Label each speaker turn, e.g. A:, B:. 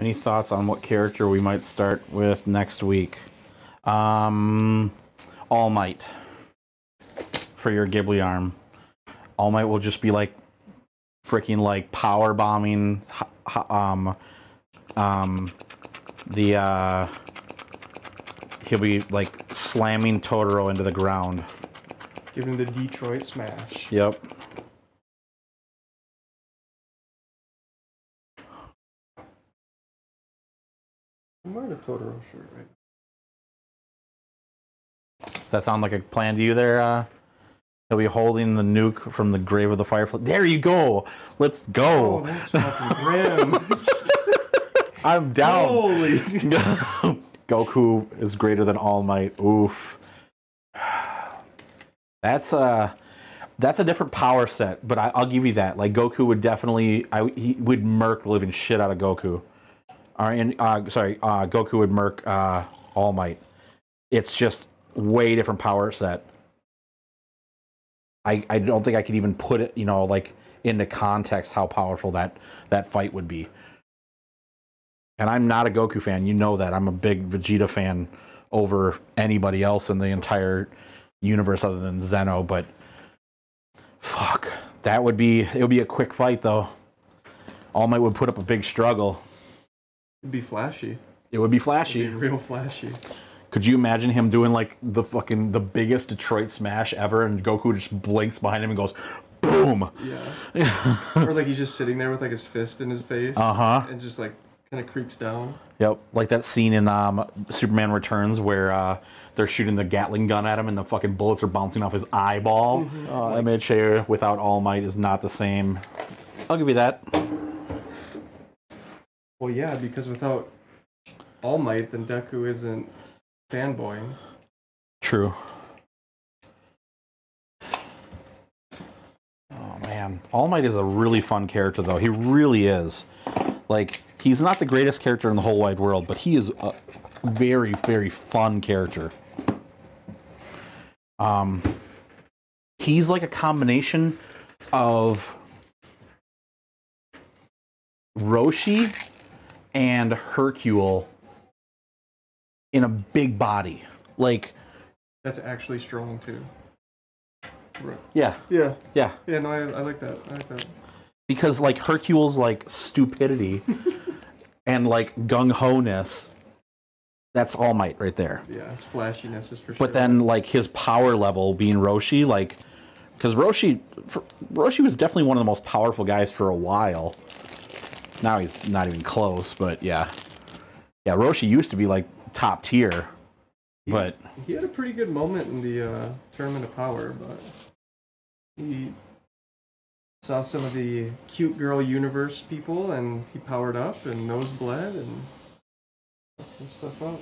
A: Any thoughts on what character we might start with next week? Um, All Might for your Ghibli arm. All Might will just be like freaking like power bombing um um the uh he'll be like slamming Totoro into the ground.
B: Give him the Detroit smash.
A: Yep.
B: I'm wearing a Totoro shirt right
A: Does that sound like a plan to you there? Uh, he'll be holding the nuke from the grave of the firefly. There you go. Let's go.
B: Oh, that's fucking grim.
A: I'm down.
B: Holy.
A: Goku is greater than All Might. Oof. That's a that's a different power set, but I, I'll give you that. Like Goku would definitely, I he would murk living shit out of Goku. Right, and uh, sorry, uh, Goku would murk uh, All Might. It's just way different power set. I I don't think I could even put it, you know, like into context how powerful that that fight would be. And I'm not a Goku fan. You know that. I'm a big Vegeta fan over anybody else in the entire universe other than Zeno, but fuck. That would be it would be a quick fight though. All Might would put up a big struggle.
B: It'd be flashy.
A: It would be
B: It'd
A: flashy.
B: be real flashy.
A: Could you imagine him doing like the fucking the biggest Detroit smash ever and Goku just blinks behind him and goes boom.
B: Yeah. or like he's just sitting there with like his fist in his face.
A: Uh-huh.
B: And just like kind of creaks down.
A: Yep, like that scene in um, Superman Returns where uh, they're shooting the Gatling gun at him and the fucking bullets are bouncing off his eyeball. Uh, Image here without All Might is not the same. I'll give you that.
B: Well, yeah, because without All Might, then Deku isn't fanboying.
A: True. Oh man, All Might is a really fun character though. He really is. Like he's not the greatest character in the whole wide world, but he is a very very fun character. Um he's like a combination of Roshi and Hercule in a big body. Like
B: That's actually strong too. Right.
A: yeah,
B: Yeah.
A: yeah.
B: Yeah, no, I, I like that. I like that.
A: because like Hercule's like stupidity and like gung ho ness. That's All Might right there.
B: Yeah, his flashiness is for sure.
A: But then like his power level being Roshi, like because Roshi, for, Roshi was definitely one of the most powerful guys for a while. Now he's not even close, but yeah, yeah. Roshi used to be like top tier, but
B: he had a pretty good moment in the uh, tournament of power, but he saw some of the cute girl universe people, and he powered up and nose bled and some stuff out.